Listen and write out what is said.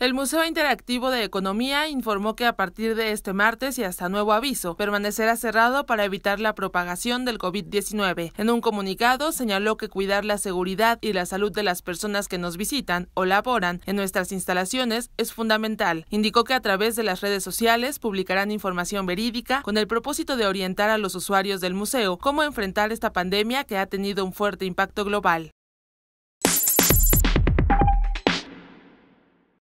El Museo Interactivo de Economía informó que a partir de este martes y hasta nuevo aviso, permanecerá cerrado para evitar la propagación del COVID-19. En un comunicado señaló que cuidar la seguridad y la salud de las personas que nos visitan o laboran en nuestras instalaciones es fundamental. Indicó que a través de las redes sociales publicarán información verídica con el propósito de orientar a los usuarios del museo cómo enfrentar esta pandemia que ha tenido un fuerte impacto global.